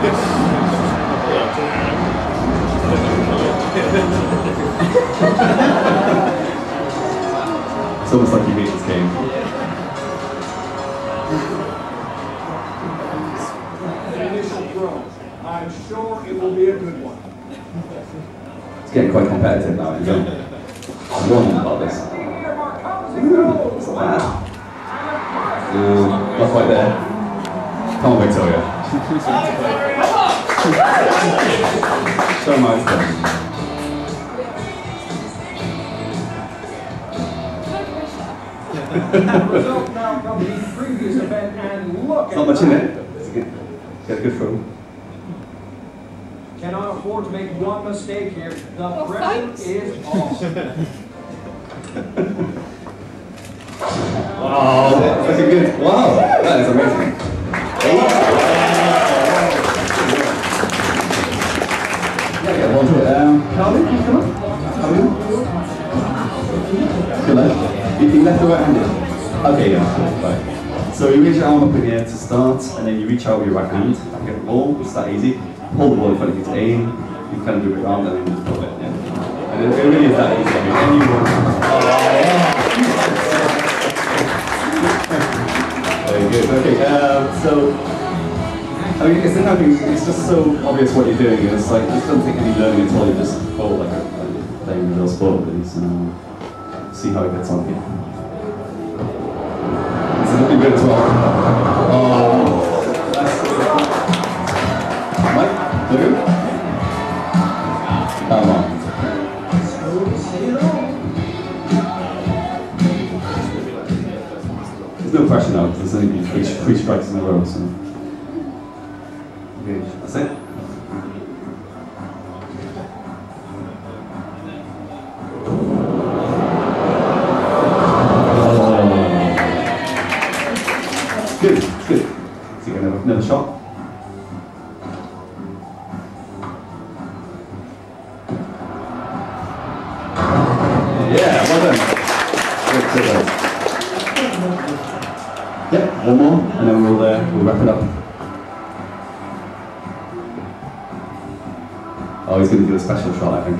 it's almost like you hate this game. I'm sure it will be a good one. It's getting quite competitive now, isn't it? I'm warning about this. Ooh, not quite there. Come on, Victoria. so nice. Result now from the previous event and look not much in that. it. It's a good, get a good throw. Cannot afford to make one mistake here. The Oh, pressure thanks. is on. Wow, oh, that's a good. Wow, that is amazing. Okay, yeah, right. So you reach your arm up in the air to start, and then you reach out with your right hand. Get the ball. It's that easy. Hold the ball in front of you to aim. You kind of do it around and then just pull it. Yeah. And it, really is that easy. Very good. Okay, um, so I mean, it's. It's just so obvious what you're doing. and It's like it doesn't take any learning at all. You just go like, playing a real sport, really. So see how it gets on here. This is looking good well. Oh, Mike, good. Come on. There's no question now because there's only three, three strikes in a row. So. Good, good. So you got another, another shot. Yeah, well done. Yep, one more, and then we'll uh, we'll wrap it up. Oh, he's going to do a special shot, I think.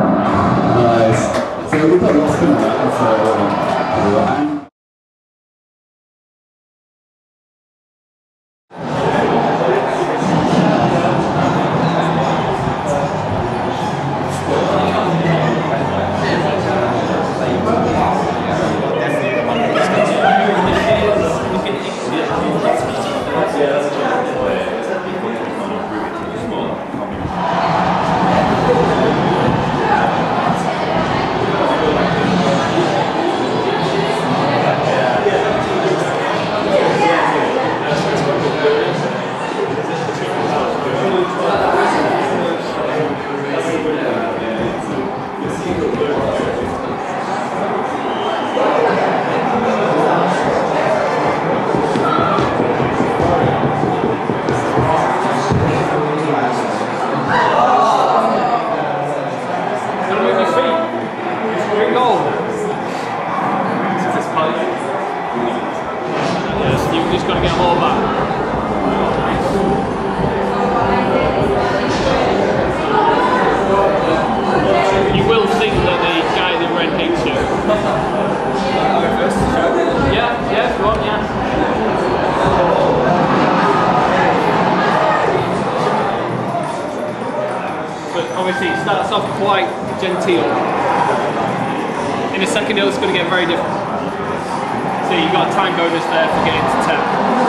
nice. So we've got lost in that, so uh, you've just got to get them all back. You will think that the guy that red hates you. Yeah, yeah, you want, yeah. But obviously it starts off quite genteel. In a second hill it's going to get very different. So you've got a time bonus there for getting to 10.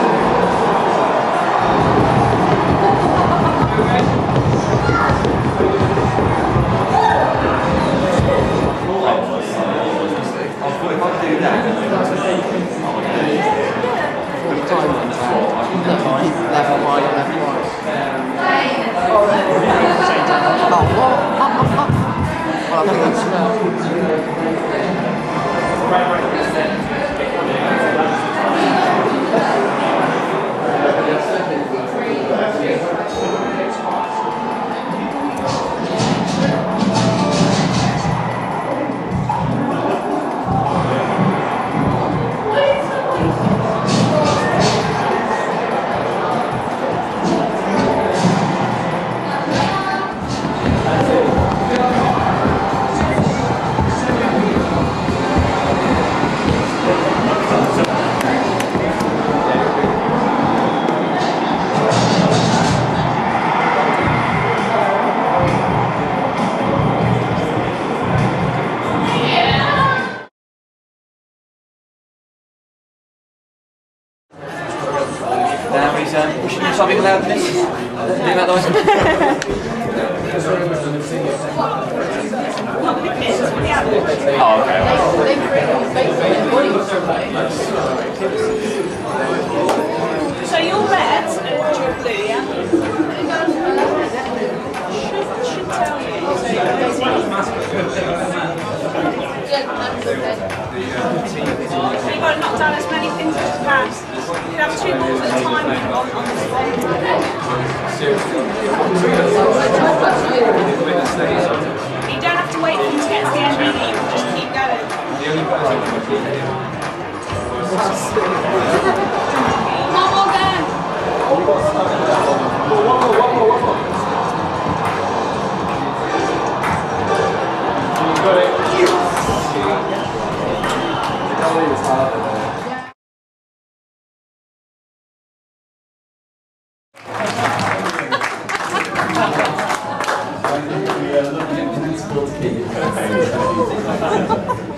Oh, okay. They create basically bodies. So you're red and you're blue, yeah? Should, should tell you. So you've got to knock down as many things as you can. You have two balls at a time on, on the spot. You don't have to wait for them to get to the end you can just keep going.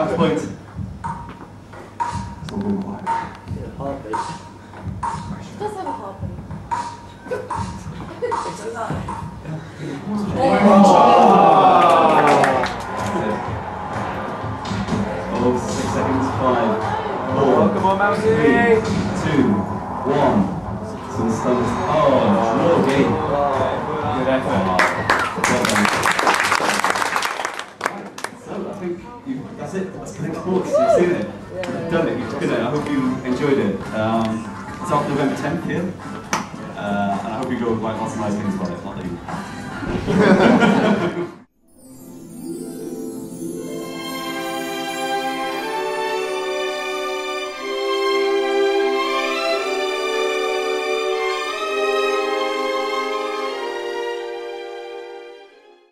Back point. It's all going quiet. Does have a heartbeat. Oh. oh, six seconds. Five, four. Come on, Mousy. Two, one. So the stun is. Oh, draw game. Good effort. Well done. that's it. That's kind of cool. You've seen it. You've done it. You've done it. I hope you enjoyed it. Um, it's out November 10th here. Uh, and I hope you go and write lots of nice things about it. Not that you